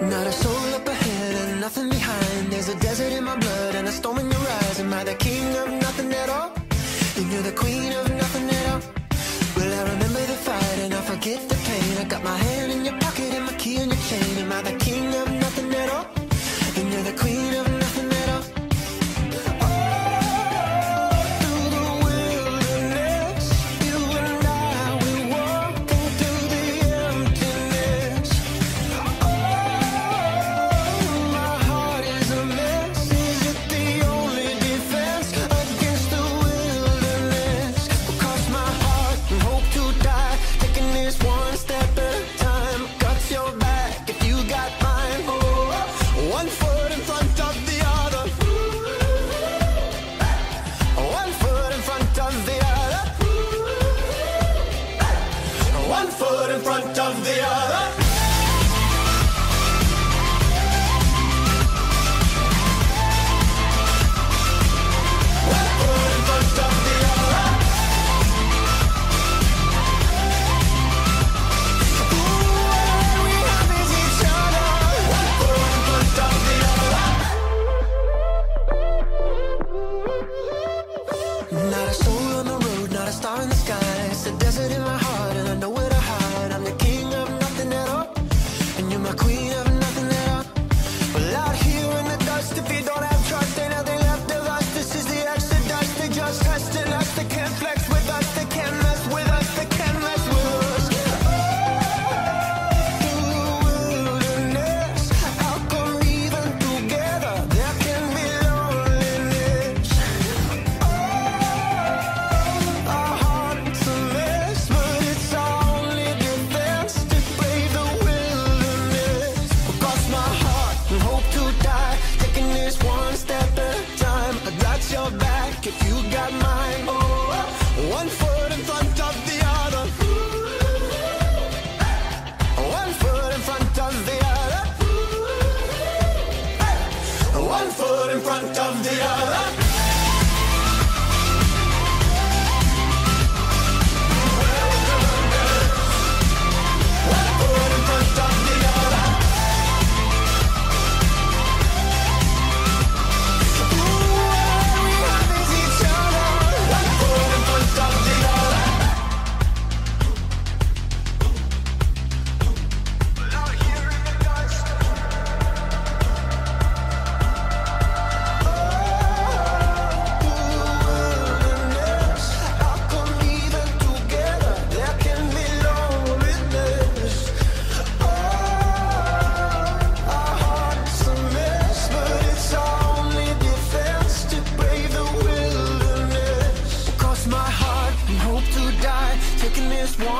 Not a soul up ahead and nothing behind There's a desert in my blood and a storm in your eyes Am I the king of nothing at all? And you're the queen of nothing at all Will I remember the fight and I forget the pain I got my hand in your pocket and my key in your chain Am I the king? one foot in front of the other. front of the other.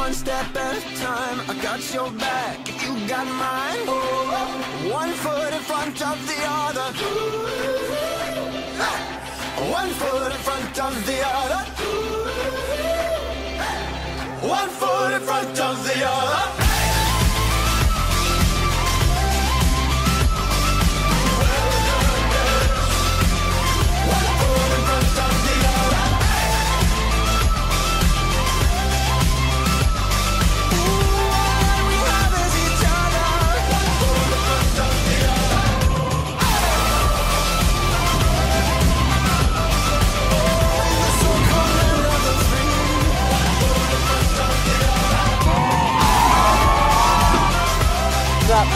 one step at a time. I got your back, you got mine. Oh, one foot in front of the other. One foot in front of the other. One foot in front of the other.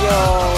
Yo.